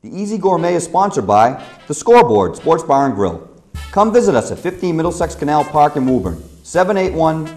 The Easy Gourmet is sponsored by The Scoreboard Sports Bar and Grill. Come visit us at 15 Middlesex Canal Park in Woburn, 781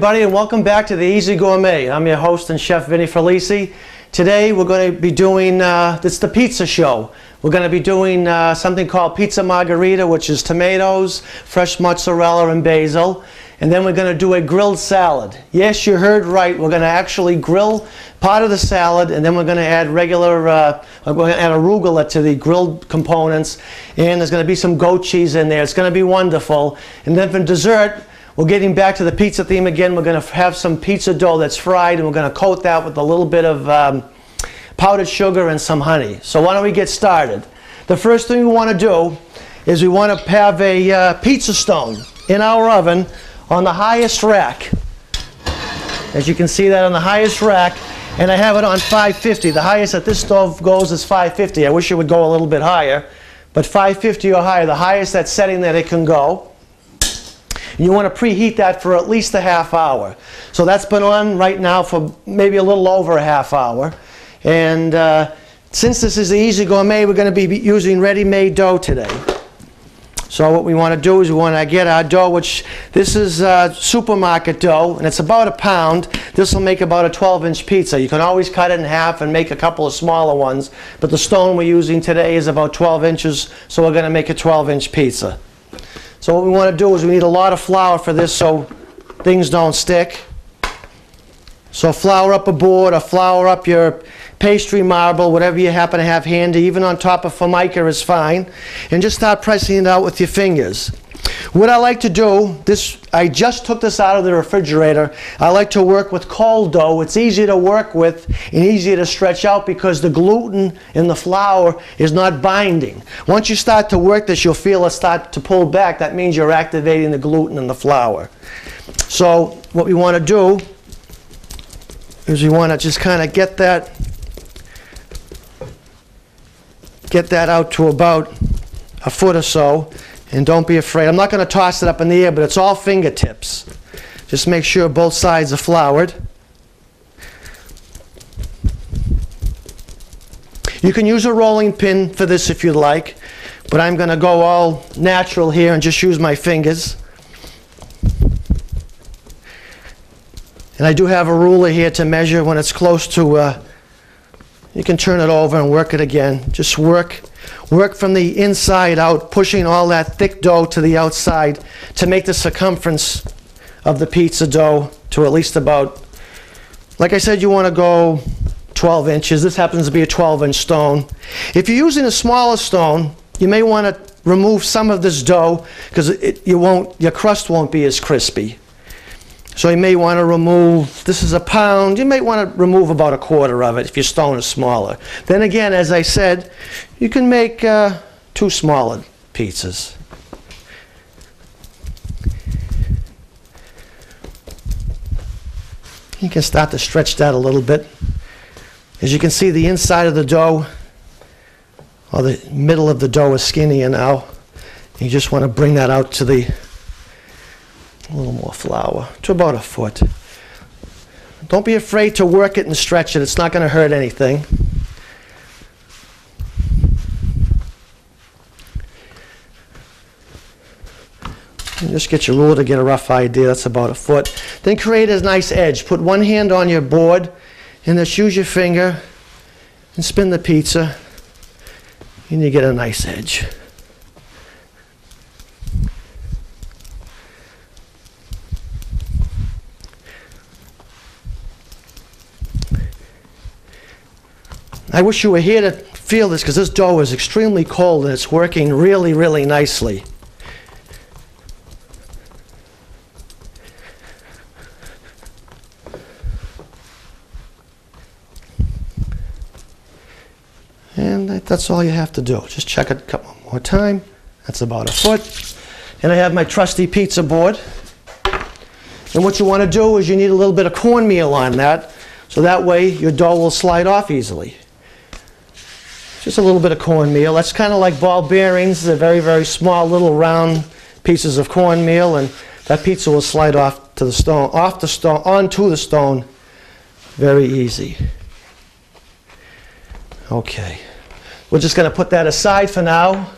everybody and welcome back to the Easy Gourmet. I'm your host and chef Vinnie Ferlisi. Today we're going to be doing, uh, it's the pizza show. We're going to be doing uh, something called pizza margherita which is tomatoes, fresh mozzarella and basil. And then we're going to do a grilled salad. Yes, you heard right. We're going to actually grill part of the salad and then we're going to add regular, uh, we're going to add arugula to the grilled components. And there's going to be some goat cheese in there. It's going to be wonderful. And then for dessert, we're getting back to the pizza theme again. We're going to have some pizza dough that's fried and we're going to coat that with a little bit of um, powdered sugar and some honey. So why don't we get started? The first thing we want to do is we want to have a uh, pizza stone in our oven on the highest rack. As you can see that on the highest rack and I have it on 550. The highest that this stove goes is 550. I wish it would go a little bit higher but 550 or higher, the highest that setting that it can go. And you want to preheat that for at least a half hour. So that's been on right now for maybe a little over a half hour. And uh, since this is the Easy Gourmet, we're going to be using ready-made dough today. So what we want to do is we want to get our dough, which this is uh, supermarket dough, and it's about a pound. This will make about a 12-inch pizza. You can always cut it in half and make a couple of smaller ones, but the stone we're using today is about 12 inches, so we're going to make a 12-inch pizza. So what we want to do is we need a lot of flour for this so things don't stick. So flour up a board or flour up your pastry marble, whatever you happen to have handy, even on top of formica is fine. And just start pressing it out with your fingers. What I like to do, this I just took this out of the refrigerator. I like to work with cold dough. It's easier to work with and easier to stretch out because the gluten in the flour is not binding. Once you start to work this, you'll feel it start to pull back. That means you're activating the gluten in the flour. So what we want to do is we want to just kind of get that get that out to about a foot or so and don't be afraid. I'm not going to toss it up in the air, but it's all fingertips. Just make sure both sides are floured. You can use a rolling pin for this if you'd like, but I'm going to go all natural here and just use my fingers. And I do have a ruler here to measure when it's close to, uh, you can turn it over and work it again. Just work Work from the inside out, pushing all that thick dough to the outside to make the circumference of the pizza dough to at least about, like I said, you want to go 12 inches. This happens to be a 12 inch stone. If you're using a smaller stone, you may want to remove some of this dough because you won't, your crust won't be as crispy. So you may want to remove, this is a pound, you may want to remove about a quarter of it if your stone is smaller. Then again, as I said, you can make uh, two smaller pizzas. You can start to stretch that a little bit. As you can see, the inside of the dough, or the middle of the dough is skinnier now. You just want to bring that out to the a little more flour to about a foot. Don't be afraid to work it and stretch it. It's not going to hurt anything. And just get your ruler to get a rough idea. That's about a foot. Then create a nice edge. Put one hand on your board and just use your finger and spin the pizza and you get a nice edge. I wish you were here to feel this because this dough is extremely cold and it's working really, really nicely. And that's all you have to do. Just check it a couple more time. That's about a foot. And I have my trusty pizza board. And what you want to do is you need a little bit of cornmeal on that so that way your dough will slide off easily. Just a little bit of cornmeal. That's kind of like ball bearings. They're very, very small, little round pieces of cornmeal, and that pizza will slide off to the stone, off the stone, onto the stone, very easy. Okay. We're just going to put that aside for now.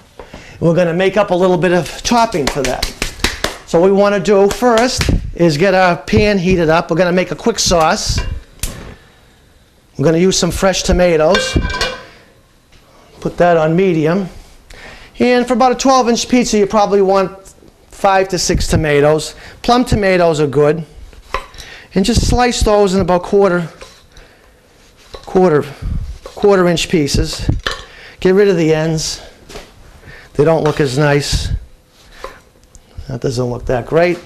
We're going to make up a little bit of topping for that. So what we want to do first is get our pan heated up. We're going to make a quick sauce. We're going to use some fresh tomatoes. Put that on medium. And for about a 12 inch pizza, you probably want five to six tomatoes. Plum tomatoes are good. And just slice those in about quarter, quarter, quarter inch pieces. Get rid of the ends. They don't look as nice. That doesn't look that great.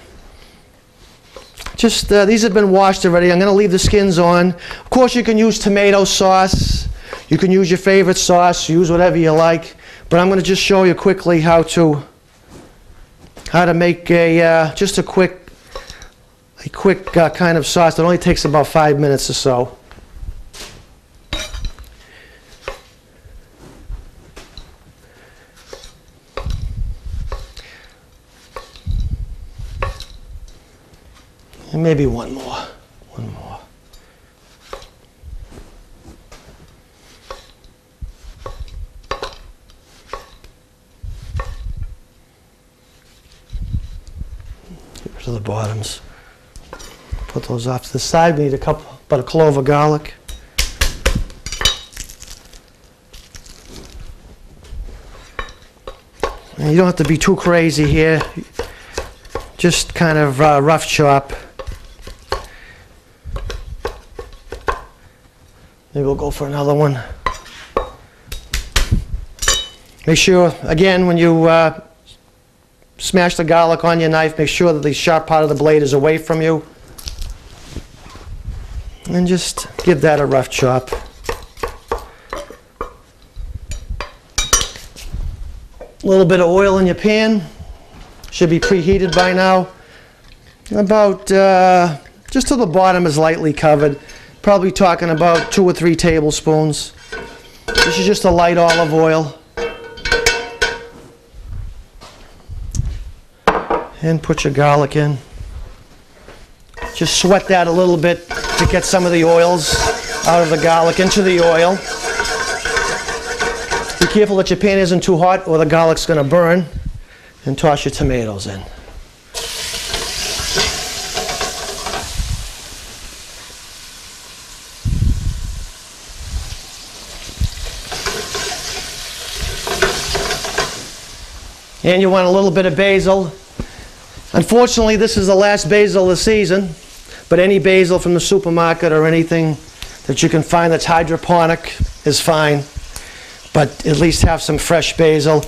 Just, uh, these have been washed already. I'm going to leave the skins on. Of course, you can use tomato sauce. You can use your favorite sauce. Use whatever you like. But I'm going to just show you quickly how to, how to make a, uh, just a quick, a quick uh, kind of sauce that only takes about five minutes or so. And maybe one more. One more. Get rid of the bottoms. Put those off to the side. We need a couple, about a clove of garlic. And you don't have to be too crazy here. Just kind of uh, rough chop. Maybe we'll go for another one. Make sure, again, when you uh, smash the garlic on your knife, make sure that the sharp part of the blade is away from you. And just give that a rough chop. A little bit of oil in your pan. Should be preheated by now. About, uh, just till the bottom is lightly covered. Probably talking about two or three tablespoons. This is just a light olive oil. And put your garlic in. Just sweat that a little bit to get some of the oils out of the garlic into the oil. Be careful that your pan isn't too hot or the garlic's going to burn. And toss your tomatoes in. And you want a little bit of basil. Unfortunately, this is the last basil of the season, but any basil from the supermarket or anything that you can find that's hydroponic is fine. But at least have some fresh basil.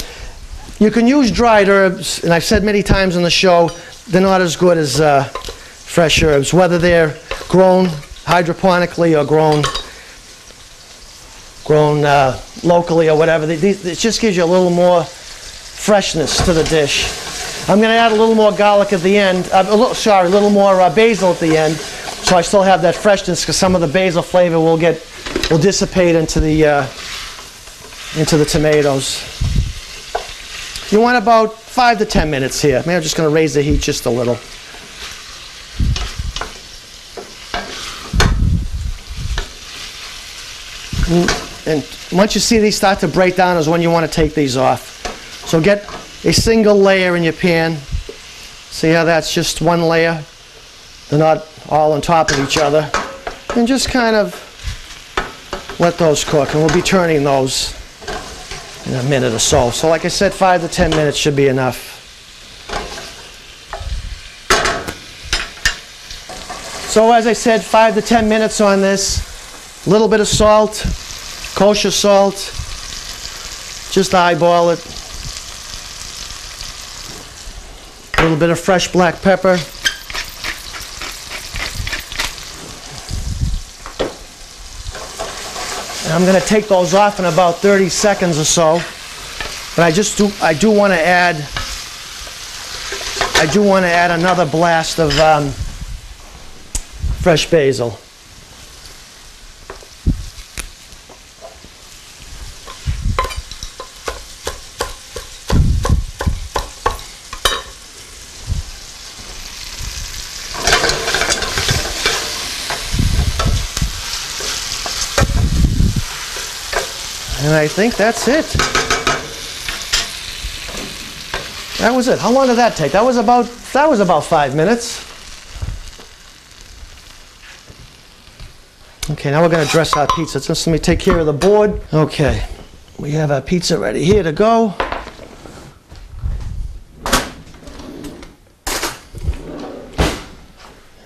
You can use dried herbs, and I've said many times on the show, they're not as good as uh, fresh herbs, whether they're grown hydroponically or grown grown uh, locally or whatever. These- It just gives you a little more freshness to the dish. I'm going to add a little more garlic at the end. Uh, a little, sorry, a little more uh, basil at the end, so I still have that freshness because some of the basil flavor will get will dissipate into the uh, into the tomatoes. You want about five to ten minutes here. Maybe I'm just going to raise the heat just a little. And once you see these start to break down is when you want to take these off. So get a single layer in your pan. See how that's just one layer? They're not all on top of each other. And just kind of let those cook. And we'll be turning those in a minute or so. So like I said, five to 10 minutes should be enough. So as I said, five to 10 minutes on this. A little bit of salt, kosher salt. Just eyeball it. A little bit of fresh black pepper. And I'm going to take those off in about 30 seconds or so. But I just do, I do want to add, I do want to add another blast of um, fresh basil. I think that's it. That was it. How long did that take? That was about that was about five minutes. Okay, now we're going to dress our pizza. Just let me take care of the board. Okay, we have our pizza ready here to go.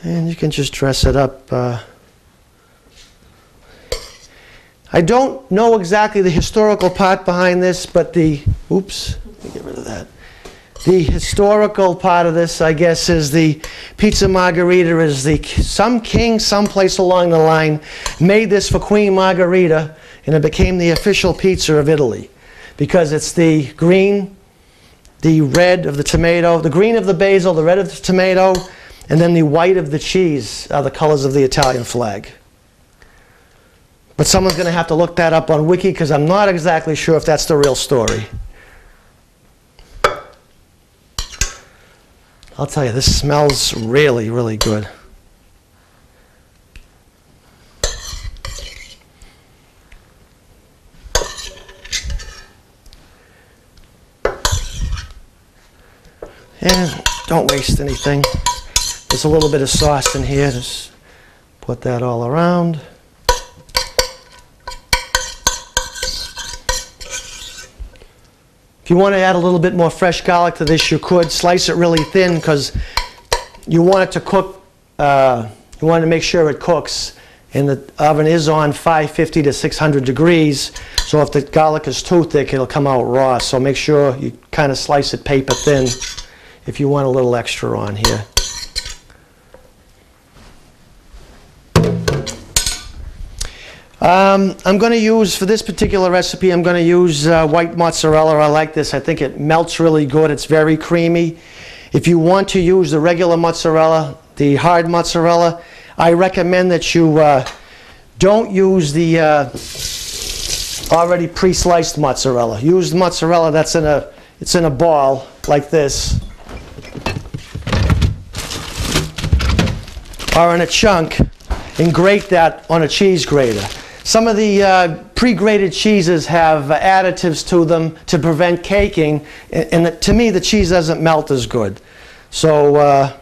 And you can just dress it up. Uh, I don't know exactly the historical part behind this, but the, oops, let me get rid of that. The historical part of this, I guess, is the pizza margherita is the, some king someplace along the line made this for Queen Margherita, and it became the official pizza of Italy. Because it's the green, the red of the tomato, the green of the basil, the red of the tomato, and then the white of the cheese are the colors of the Italian flag. But someone's going to have to look that up on Wiki because I'm not exactly sure if that's the real story. I'll tell you, this smells really, really good. And don't waste anything. There's a little bit of sauce in here. Just put that all around. You want to add a little bit more fresh garlic to this, you could. Slice it really thin because you want it to cook, uh, you want to make sure it cooks. And the oven is on 550 to 600 degrees, so if the garlic is too thick, it'll come out raw. So make sure you kind of slice it paper thin if you want a little extra on here. Um, I'm going to use, for this particular recipe, I'm going to use uh, white mozzarella. I like this. I think it melts really good. It's very creamy. If you want to use the regular mozzarella, the hard mozzarella, I recommend that you uh, don't use the uh, already pre-sliced mozzarella. Use the mozzarella that's in a, it's in a ball like this. Or in a chunk and grate that on a cheese grater. Some of the uh, pre-grated cheeses have uh, additives to them to prevent caking, and, and the, to me the cheese doesn't melt as good. So uh,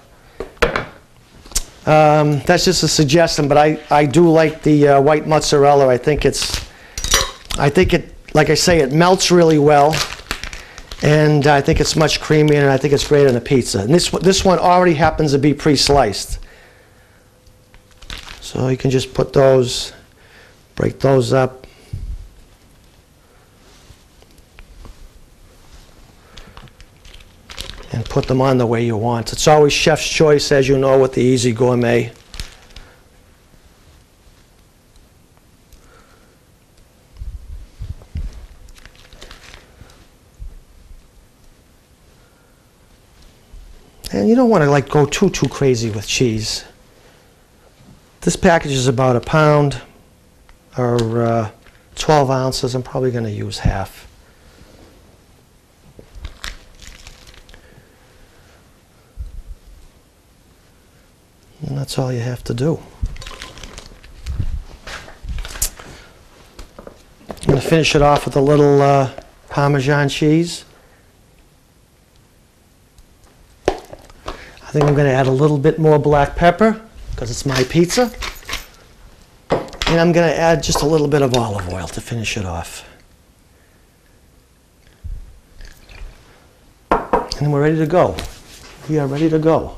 um, that's just a suggestion, but I, I do like the uh, white mozzarella. I think it's, I think it, like I say, it melts really well, and I think it's much creamier, and I think it's great on a pizza. And this, this one already happens to be pre-sliced. So you can just put those break those up. And put them on the way you want. It's always chef's choice, as you know, with the Easy Gourmet. And you don't want to like go too, too crazy with cheese. This package is about a pound or uh, 12 ounces. I'm probably going to use half. And that's all you have to do. I'm going to finish it off with a little uh, Parmesan cheese. I think I'm going to add a little bit more black pepper because it's my pizza. And I'm going to add just a little bit of olive oil to finish it off. And we're ready to go. We are ready to go.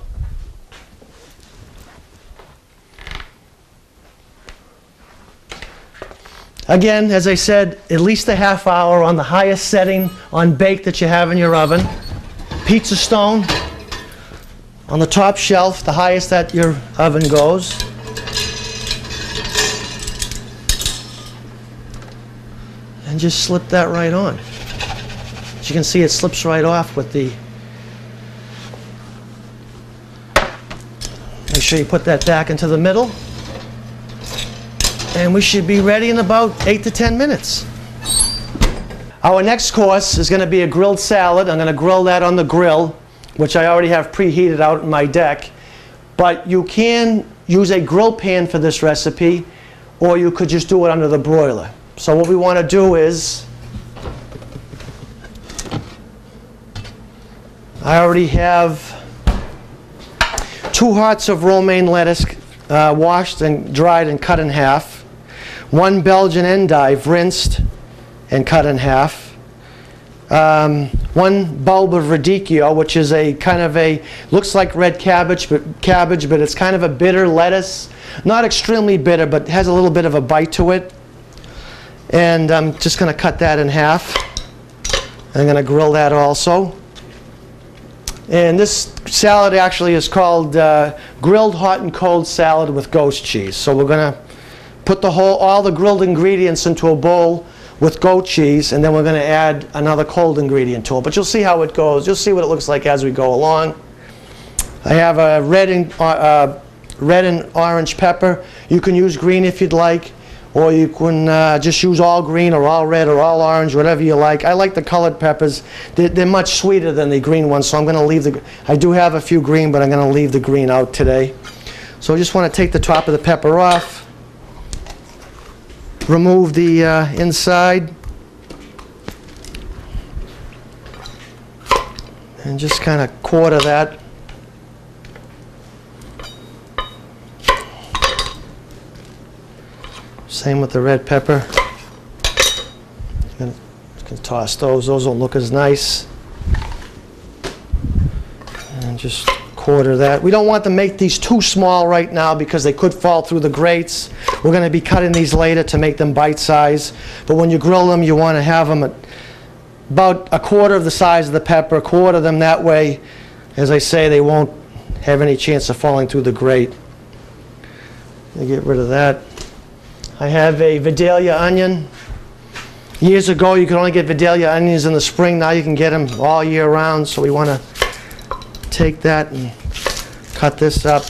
Again, as I said, at least a half hour on the highest setting on bake that you have in your oven. Pizza stone on the top shelf, the highest that your oven goes. And just slip that right on. As you can see, it slips right off with the... Make sure you put that back into the middle. And we should be ready in about 8 to 10 minutes. Our next course is going to be a grilled salad. I'm going to grill that on the grill, which I already have preheated out in my deck. But you can use a grill pan for this recipe, or you could just do it under the broiler. So what we want to do is, I already have two hearts of romaine lettuce uh, washed and dried and cut in half, one Belgian endive rinsed and cut in half, um, one bulb of radicchio, which is a kind of a looks like red cabbage, but cabbage, but it's kind of a bitter lettuce, not extremely bitter, but has a little bit of a bite to it. And I'm just going to cut that in half. I'm going to grill that also. And this salad actually is called uh, grilled hot and cold salad with ghost cheese. So we're going to put the whole all the grilled ingredients into a bowl with goat cheese, and then we're going to add another cold ingredient to it. But you'll see how it goes. You'll see what it looks like as we go along. I have a red and, uh, uh, red and orange pepper. You can use green if you'd like, or you can uh, just use all green or all red or all orange, whatever you like. I like the colored peppers. They're, they're much sweeter than the green ones, so I'm going to leave the, I do have a few green, but I'm going to leave the green out today. So I just want to take the top of the pepper off remove the uh, inside and just kind of quarter that. Same with the red pepper. Gonna, gonna toss those. Those don't look as nice. And just quarter that. We don't want to make these too small right now because they could fall through the grates. We're going to be cutting these later to make them bite size. But when you grill them, you want to have them at about a quarter of the size of the pepper, quarter them that way. As I say, they won't have any chance of falling through the grate. get rid of that. I have a Vidalia onion. Years ago, you could only get Vidalia onions in the spring. Now you can get them all year round. So we want to take that and cut this up.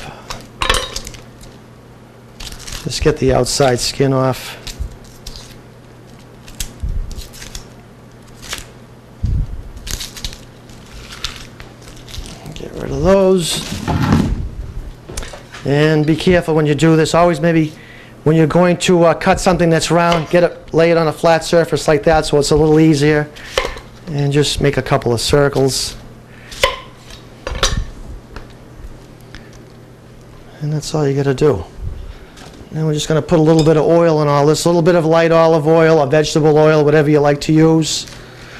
Just get the outside skin off. Get rid of those. And be careful when you do this. Always maybe when you're going to uh, cut something that's round, get it, lay it on a flat surface like that so it's a little easier. And just make a couple of circles. And that's all you got to do. Now we're just going to put a little bit of oil in all this, a little bit of light olive oil, or vegetable oil, whatever you like to use.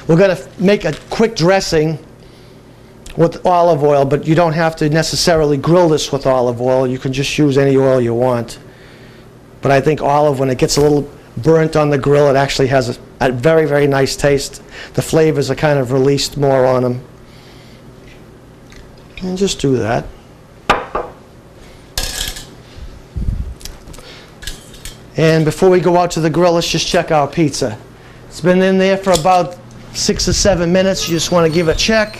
We're going to make a quick dressing with olive oil, but you don't have to necessarily grill this with olive oil. You can just use any oil you want. But I think olive, when it gets a little burnt on the grill, it actually has a, a very, very nice taste. The flavors are kind of released more on them. And just do that. And before we go out to the grill, let's just check our pizza. It's been in there for about six or seven minutes. You just want to give a check.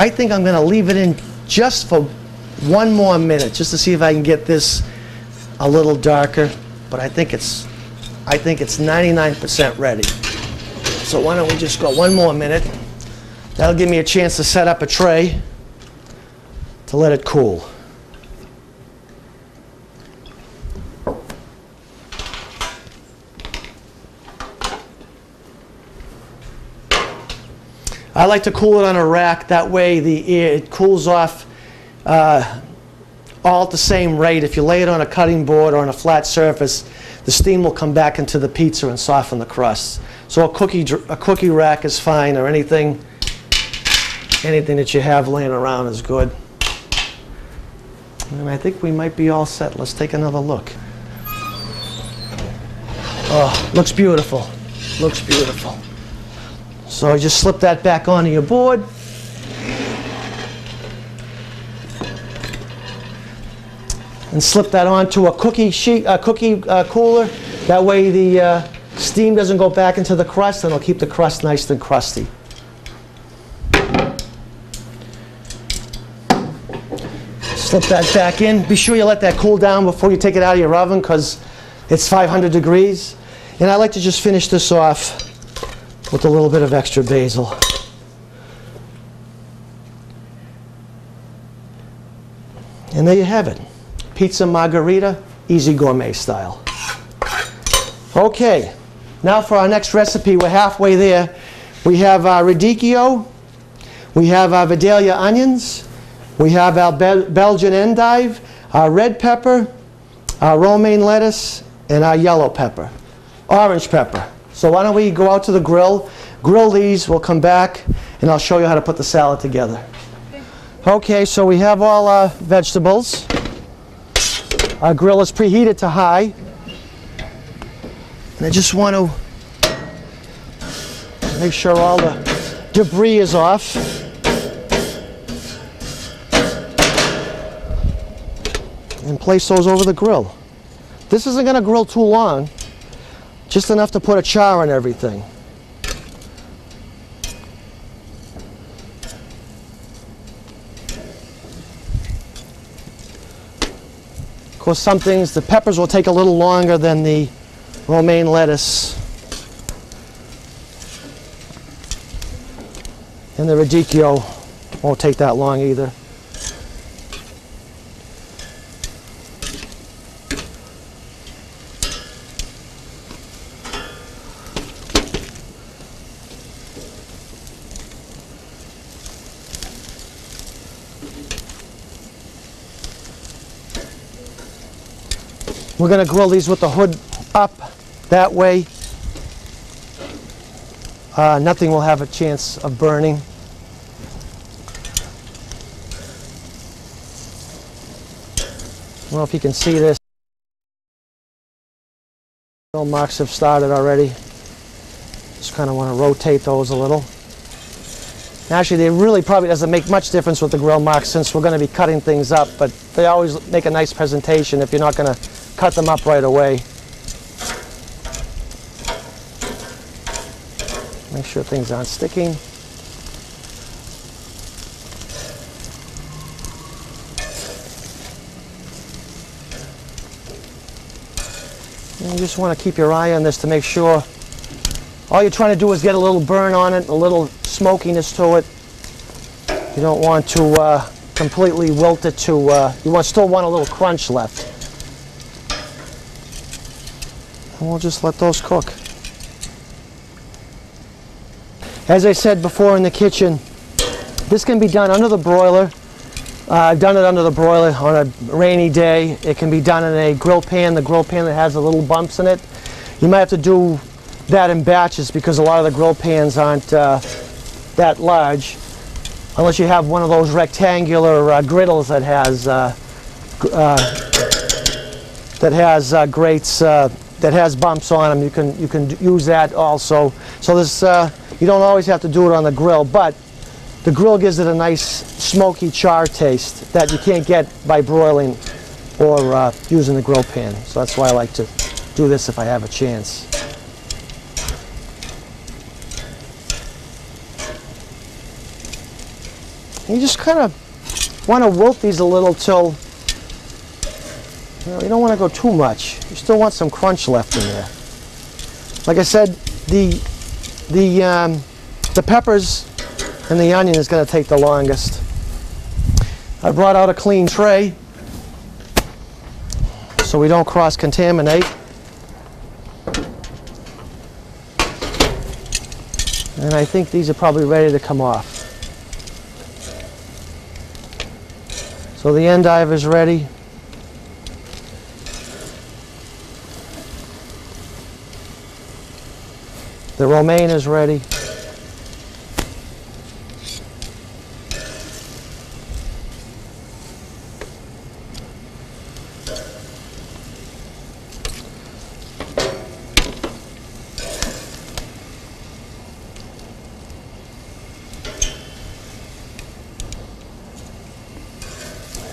I think I'm going to leave it in just for one more minute, just to see if I can get this a little darker. But I think it's, I think it's 99% ready. So why don't we just go one more minute. That'll give me a chance to set up a tray to let it cool. I like to cool it on a rack. That way the it cools off uh, all at the same rate. If you lay it on a cutting board or on a flat surface, the steam will come back into the pizza and soften the crust. So a cookie, a cookie rack is fine or anything anything that you have laying around is good. And I think we might be all set. Let's take another look. Oh, looks beautiful. Looks beautiful. So just slip that back onto your board. and slip that onto a cookie sheet, a cookie uh, cooler. That way the uh, steam doesn't go back into the crust and it'll keep the crust nice and crusty. Slip that back in. Be sure you let that cool down before you take it out of your oven because it's 500 degrees. And I like to just finish this off with a little bit of extra basil. And there you have it. Pizza margherita, easy gourmet style. Okay, now for our next recipe, we're halfway there. We have our radicchio, we have our Vidalia onions, we have our Bel Belgian endive, our red pepper, our romaine lettuce, and our yellow pepper, orange pepper. So why don't we go out to the grill, grill these, we'll come back, and I'll show you how to put the salad together. Okay, so we have all our vegetables. Our grill is preheated to high. And I just want to make sure all the debris is off. And place those over the grill. This isn't going to grill too long, just enough to put a char on everything. Of course, some things, the peppers will take a little longer than the romaine lettuce. And the radicchio won't take that long either. We're going to grill these with the hood up that way. Uh, nothing will have a chance of burning. I don't know if you can see this. Grill marks have started already. Just kind of want to rotate those a little. Actually, they really probably doesn't make much difference with the grill marks since we're going to be cutting things up, but they always make a nice presentation if you're not going to cut them up right away. Make sure things aren't sticking. And you just want to keep your eye on this to make sure all you're trying to do is get a little burn on it, a little smokiness to it. You don't want to uh, completely wilt it to, uh, you want, still want a little crunch left. And we'll just let those cook. As I said before in the kitchen, this can be done under the broiler. Uh, I've done it under the broiler on a rainy day. It can be done in a grill pan, the grill pan that has the little bumps in it. You might have to do that in batches because a lot of the grill pans aren't uh, that large unless you have one of those rectangular uh, griddles that has uh, uh that has uh, grates uh, that has bumps on them. You can you can use that also. So this uh, you don't always have to do it on the grill, but the grill gives it a nice smoky char taste that you can't get by broiling or uh, using the grill pan. So that's why I like to do this if I have a chance. you just kind of want to wilt these a little till you, don't want to go too much. You still want some crunch left in there. Like I said, the the um, the peppers and the onion is going to take the longest. I brought out a clean tray so we don't cross-contaminate. And I think these are probably ready to come off. So the endive is ready. The romaine is ready.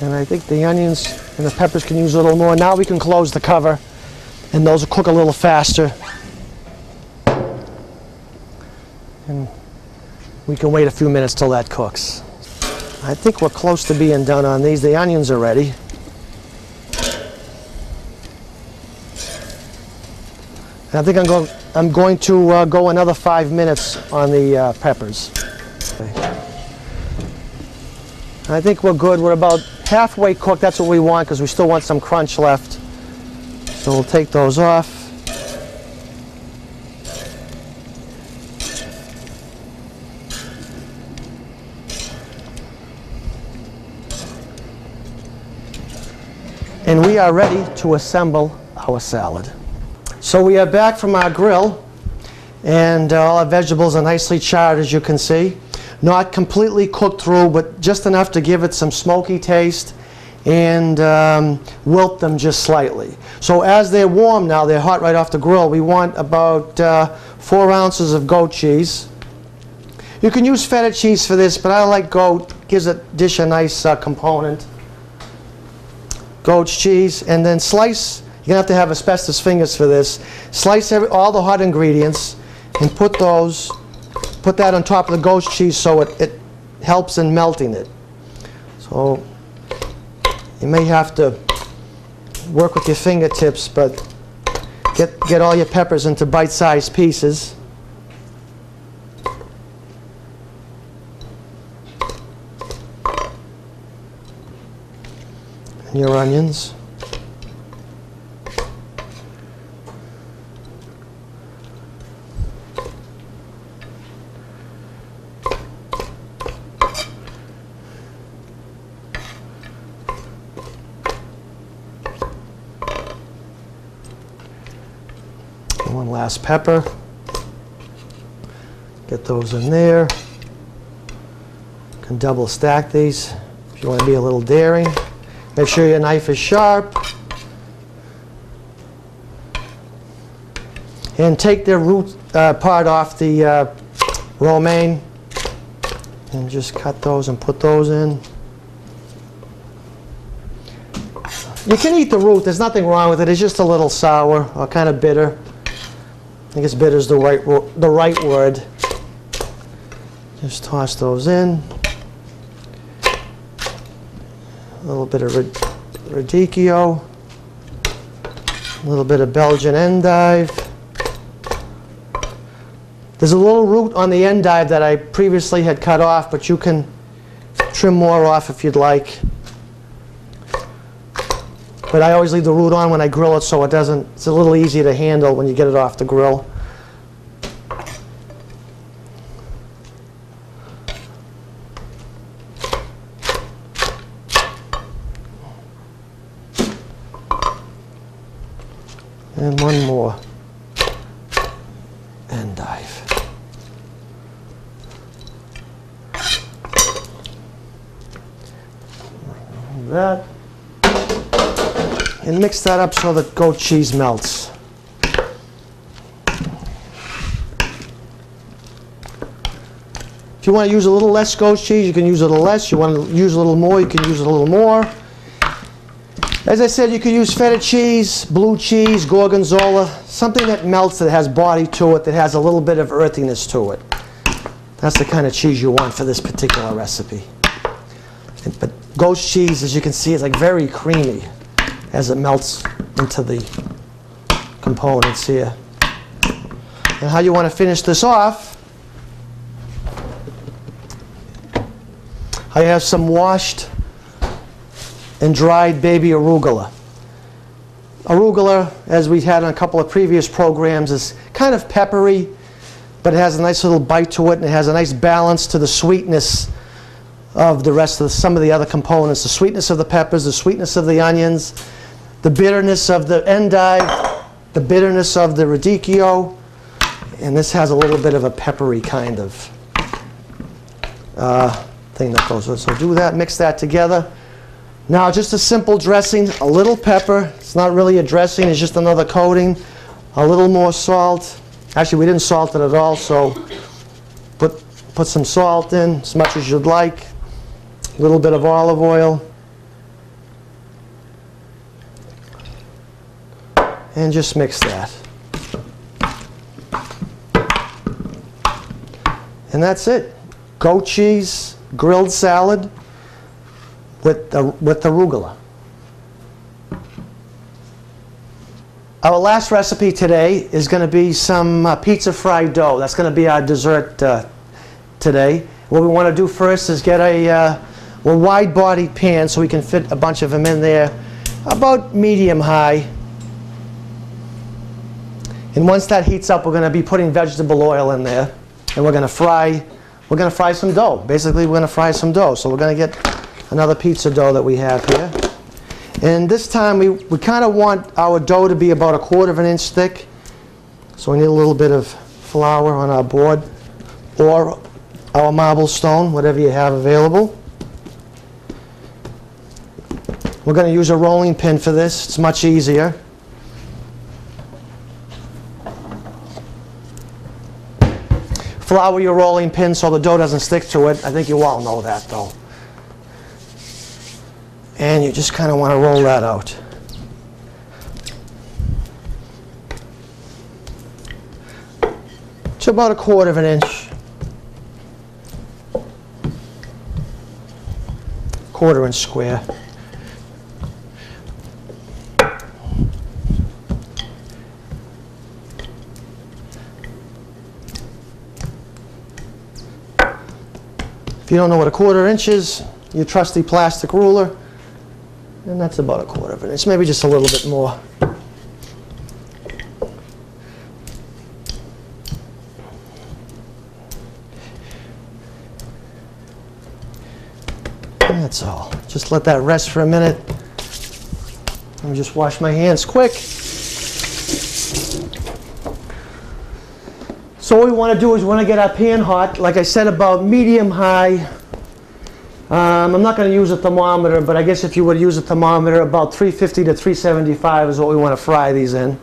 And I think the onions and the peppers can use a little more. Now we can close the cover and those will cook a little faster. We can wait a few minutes till that cooks. I think we're close to being done on these. The onions are ready. And I think I'm going, I'm going to uh, go another five minutes on the uh, peppers. I think we're good. We're about halfway cooked. That's what we want because we still want some crunch left. So we'll take those off. And we are ready to assemble our salad. So we are back from our grill and uh, all our vegetables are nicely charred as you can see. Not completely cooked through but just enough to give it some smoky taste and um, wilt them just slightly. So as they're warm now, they're hot right off the grill, we want about uh, four ounces of goat cheese. You can use feta cheese for this, but I like goat, gives a dish a nice uh, component. Goat's cheese, and then slice, you're gonna have to have asbestos fingers for this. Slice every, all the hot ingredients and put those, put that on top of the goat's cheese so it, it helps in melting it. So you may have to work with your fingertips, but get, get all your peppers into bite-sized pieces. And your onions. One last pepper. Get those in there. Can double stack these if you want to be a little daring. Make sure your knife is sharp. And take the root uh, part off the uh, romaine and just cut those and put those in. You can eat the root, there's nothing wrong with it, it's just a little sour or kind of bitter. I guess bitter is the right, the right word. Just toss those in. A little bit of rad- radicchio. A little bit of Belgian endive. There's a little root on the endive that I previously had cut off, but you can trim more off if you'd like. But I always leave the root on when I grill it so it doesn't, it's a little easier to handle when you get it off the grill. And one more endive. That and mix that up so that goat cheese melts. If you want to use a little less goat cheese, you can use a little less. You want to use a little more, you can use a little more. As I said, you could use feta cheese, blue cheese, gorgonzola, something that melts, that has body to it, that has a little bit of earthiness to it. That's the kind of cheese you want for this particular recipe. But goat cheese, as you can see, is like very creamy as it melts into the components here. And how you want to finish this off, I have some washed and dried baby arugula. Arugula, as we had on a couple of previous programs, is kind of peppery, but it has a nice little bite to it, and it has a nice balance to the sweetness of the rest of the, some of the other components. The sweetness of the peppers, the sweetness of the onions, the bitterness of the endive, the bitterness of the radicchio, and this has a little bit of a peppery kind of uh, thing that goes with it. So do that, mix that together. Now just a simple dressing, a little pepper. It's not really a dressing, it's just another coating. A little more salt. Actually, we didn't salt it at all, so put, put some salt in, as much as you'd like. A little bit of olive oil. And just mix that. And that's it. Goat cheese, grilled salad with the, with the arugula. Our last recipe today is going to be some uh, pizza fried dough. That's going to be our dessert uh, today. What we want to do first is get a, uh, a wide-bodied pan so we can fit a bunch of them in there, about medium high. And once that heats up, we're going to be putting vegetable oil in there, and we're going to fry. We're going to fry some dough. Basically, we're going to fry some dough. So we're going to get another pizza dough that we have here. And this time we, we kind of want our dough to be about a quarter of an inch thick. So we need a little bit of flour on our board or our marble stone, whatever you have available. We're going to use a rolling pin for this. It's much easier. Flour your rolling pin so the dough doesn't stick to it. I think you all know that though. And you just kind of want to roll that out. To about a quarter of an inch. Quarter inch square. If you don't know what a quarter inch is, your trusty plastic ruler, and that's about a quarter of an inch, maybe just a little bit more. That's all. Just let that rest for a minute. Let me just wash my hands quick. So what we want to do is we want to get our pan hot, like I said, about medium high. Um, I'm not going to use a thermometer, but I guess if you would use a thermometer, about 350 to 375 is what we want to fry these in.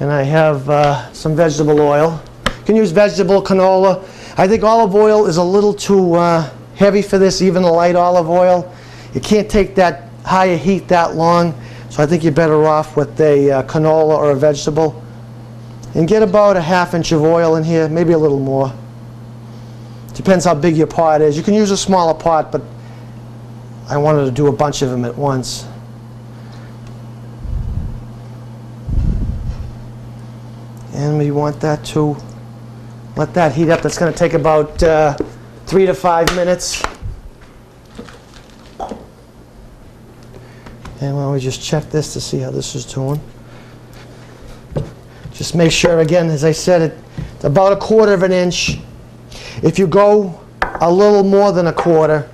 And I have uh, some vegetable oil. You can use vegetable canola. I think olive oil is a little too uh, heavy for this, even the light olive oil. You can't take that high a heat that long, so I think you're better off with a uh, canola or a vegetable. And get about a half inch of oil in here, maybe a little more. Depends how big your pot is. You can use a smaller pot, but I wanted to do a bunch of them at once. And we want that to let that heat up. That's going to take about uh, three to five minutes. And why don't we just check this to see how this is doing. Just make sure, again, as I said, it, it's about a quarter of an inch. If you go a little more than a quarter,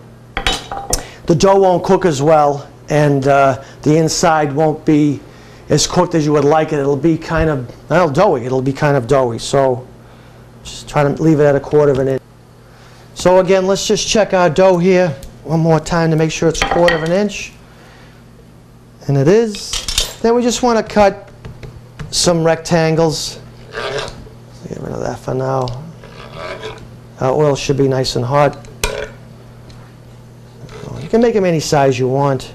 the dough won't cook as well, and uh, the inside won't be as cooked as you would like it. It'll be kind of, well, doughy. It'll be kind of doughy. So just try to leave it at a quarter of an inch. So again, let's just check our dough here one more time to make sure it's a quarter of an inch. And it is. Then we just want to cut some rectangles. Get rid of that for now. Our oil should be nice and hot. You can make them any size you want.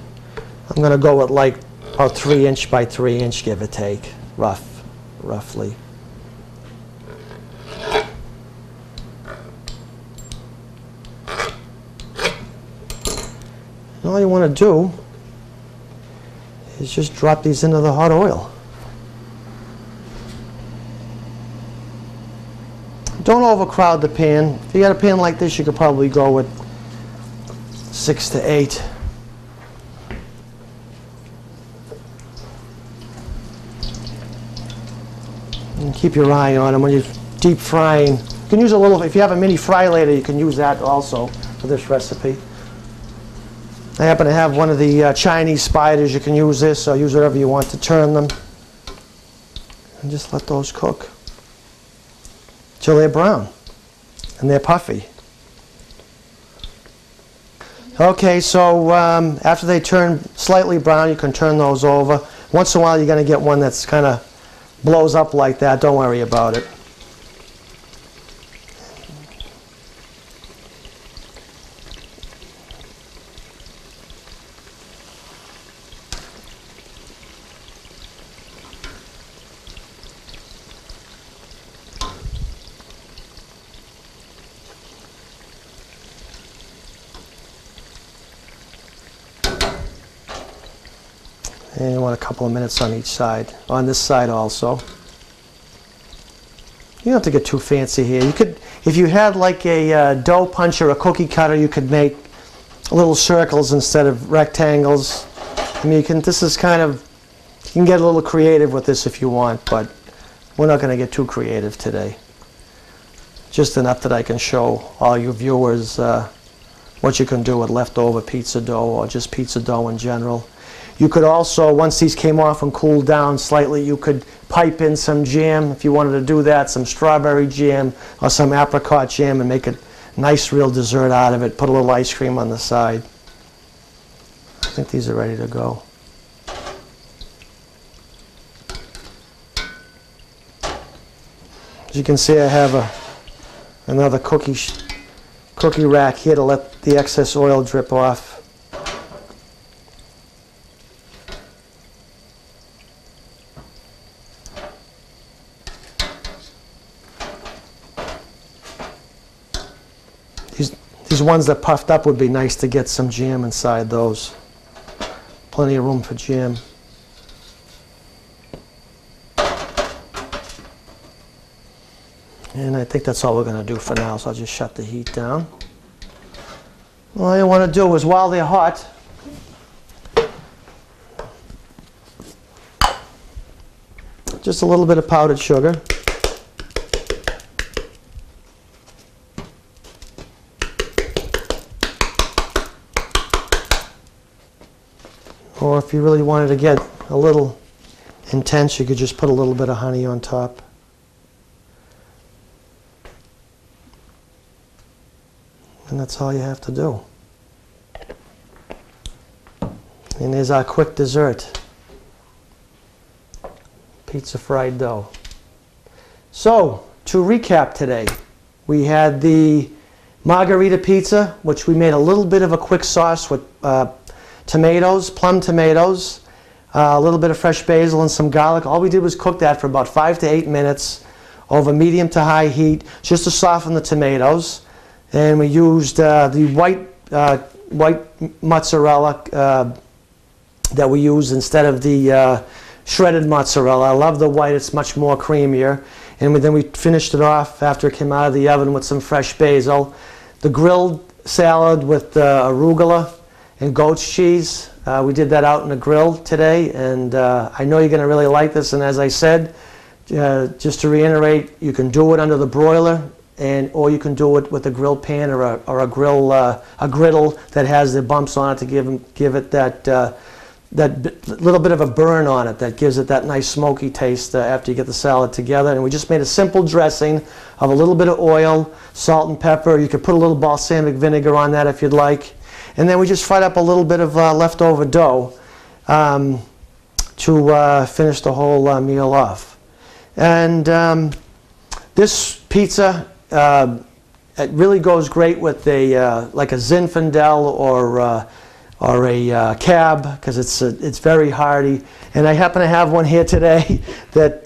I'm going to go with like a 3 inch by 3 inch, give or take, rough, roughly. And all you want to do is just drop these into the hot oil. Don't overcrowd the pan. If you got a pan like this, you could probably go with six to eight. And keep your eye on them when you're deep frying. You can use a little, if you have a mini Fry-Later, you can use that also for this recipe. I happen to have one of the uh, Chinese spiders. You can use this or use whatever you want to turn them. And just let those cook till they're brown and they're puffy. Okay, so um, after they turn slightly brown, you can turn those over. Once in a while, you're going to get one that's kind of blows up like that. Don't worry about it. Want a couple of minutes on each side. On this side also. You don't have to get too fancy here. You could, if you had like a uh, dough puncher, a cookie cutter, you could make little circles instead of rectangles. I mean, you can. This is kind of. You can get a little creative with this if you want, but we're not going to get too creative today. Just enough that I can show all you viewers uh, what you can do with leftover pizza dough or just pizza dough in general. You could also, once these came off and cooled down slightly, you could pipe in some jam if you wanted to do that, some strawberry jam or some apricot jam and make a nice real dessert out of it. Put a little ice cream on the side. I think these are ready to go. As you can see, I have a, another cookie, cookie rack here to let the excess oil drip off. These, these ones that puffed up would be nice to get some jam inside those. Plenty of room for jam. And I think that's all we're going to do for now, so I'll just shut the heat down. All you want to do is while they're hot, just a little bit of powdered sugar. Or if you really wanted to get a little intense, you could just put a little bit of honey on top. And that's all you have to do. And there's our quick dessert. Pizza fried dough. So, to recap today, we had the margherita pizza, which we made a little bit of a quick sauce with uh, tomatoes, plum tomatoes, uh, a little bit of fresh basil and some garlic. All we did was cook that for about five to eight minutes over medium to high heat just to soften the tomatoes. And we used uh, the white, uh, white mozzarella uh, that we use instead of the uh, shredded mozzarella. I love the white, it's much more creamier. And we, then we finished it off after it came out of the oven with some fresh basil. The grilled salad with uh, arugula and goat's cheese. Uh, we did that out in the grill today, and uh, I know you're going to really like this. And as I said, uh, just to reiterate, you can do it under the broiler, and or you can do it with a grill pan or a, or a grill uh, a griddle that has the bumps on it to give give it that uh, that little bit of a burn on it that gives it that nice smoky taste uh, after you get the salad together. And we just made a simple dressing of a little bit of oil, salt and pepper. You could put a little balsamic vinegar on that if you'd like. And then we just fried up a little bit of uh, leftover dough um, to uh, finish the whole uh, meal off. And um, this pizza, uh, it really goes great with a uh, like a Zinfandel or or a cab because it's uh, it's very hearty. And I happen to have one here today that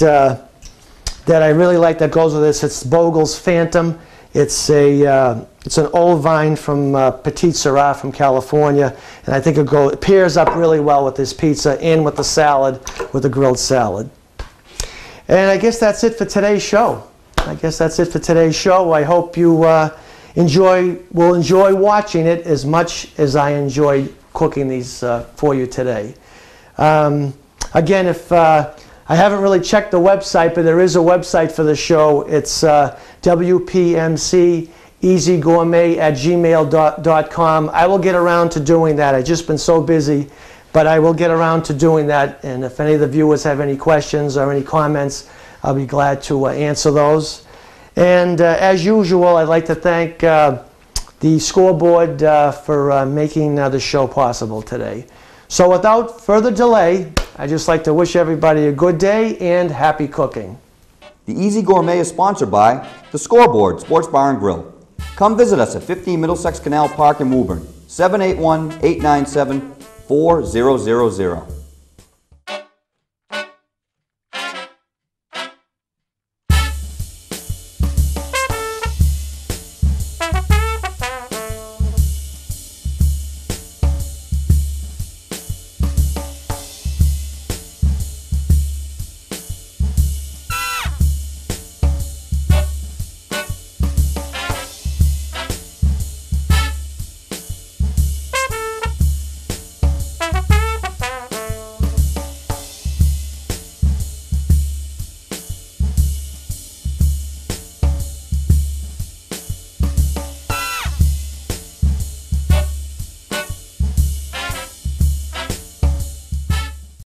that I really like that goes with this. It's Bogle's Phantom. It's a uh, it's an old vine from uh, Petite Sirah from California, and I think it go it pairs up really well with this pizza and with the salad, with the grilled salad. And I guess that's it for today's show. I guess that's it for today's show. I hope you uh, enjoy will enjoy watching it as much as I enjoyed cooking these uh, for you today. Um, again, if uh, I haven't really checked the website, but there is a website for the show. It's uh, WPMC Easy Gourmet at gmail.com. I will get around to doing that. I've just been so busy, but I will get around to doing that. And if any of the viewers have any questions or any comments, I'll be glad to uh, answer those. And uh, as usual, I'd like to thank uh, the scoreboard uh, for uh, making uh, the show possible today. So without further delay, I'd just like to wish everybody a good day and happy cooking. The Easy Gourmet is sponsored by The Scoreboard Sports Bar and Grill. Come visit us at 15 Middlesex Canal Park in Woburn, 781 897 4000.